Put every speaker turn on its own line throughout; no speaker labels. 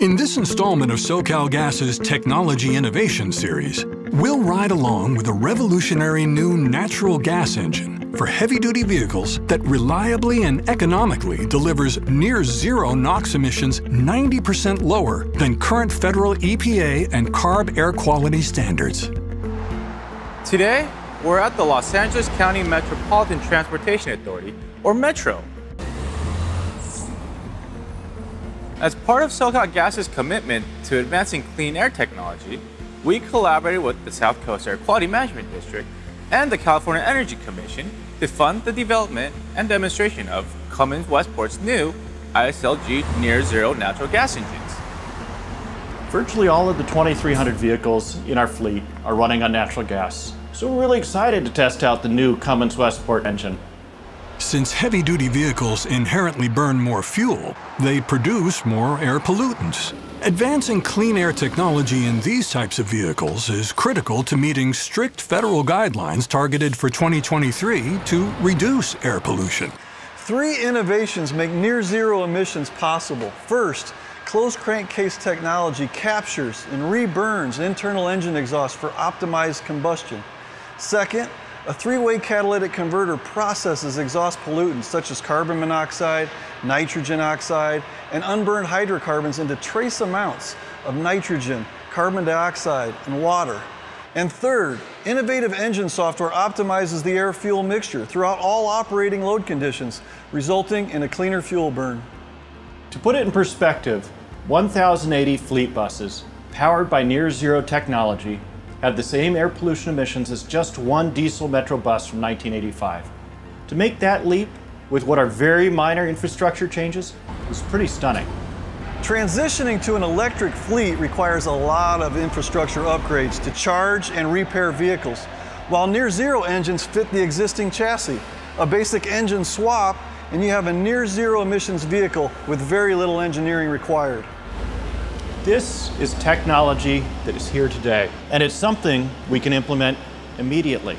In this installment of SoCal Gas's Technology Innovation Series, we'll ride along with a revolutionary new natural gas engine for heavy-duty vehicles that reliably and economically delivers near-zero NOx emissions 90% lower than current federal EPA and CARB air quality standards.
Today, we're at the Los Angeles County Metropolitan Transportation Authority, or Metro, As part of SoCal Gas's commitment to advancing clean air technology, we collaborated with the South Coast Air Quality Management District and the California Energy Commission to fund the development and demonstration of Cummins Westport's new ISLG Near Zero natural gas engines.
Virtually all of the 2,300 vehicles in our fleet are running on natural gas, so we're really excited to test out the new Cummins Westport engine.
Since heavy-duty vehicles inherently burn more fuel, they produce more air pollutants. Advancing clean air technology in these types of vehicles is critical to meeting strict federal guidelines targeted for 2023 to reduce air pollution.
Three innovations make near zero emissions possible. First, closed crankcase technology captures and reburns internal engine exhaust for optimized combustion. Second, a three-way catalytic converter processes exhaust pollutants such as carbon monoxide, nitrogen oxide, and unburned hydrocarbons into trace amounts of nitrogen, carbon dioxide, and water. And third, innovative engine software optimizes the air-fuel mixture throughout all operating load conditions, resulting in a cleaner fuel burn.
To put it in perspective, 1,080 fleet buses, powered by near zero technology, have the same air pollution emissions as just one diesel Metro bus from 1985. To make that leap with what are very minor infrastructure changes is pretty stunning.
Transitioning to an electric fleet requires a lot of infrastructure upgrades to charge and repair vehicles, while near zero engines fit the existing chassis. A basic engine swap, and you have a near zero emissions vehicle with very little engineering required.
This is technology that is here today, and it's something we can implement immediately.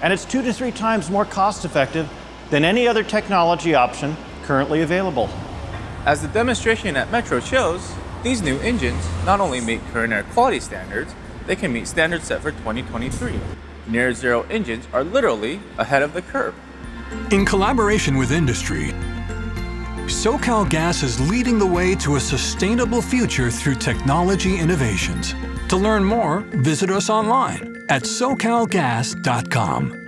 And it's two to three times more cost effective than any other technology option currently available.
As the demonstration at Metro shows, these new engines not only meet current air quality standards, they can meet standards set for 2023. Near zero engines are literally ahead of the curve.
In collaboration with industry, SoCal Gas is leading the way to a sustainable future through technology innovations. To learn more, visit us online at socalgas.com.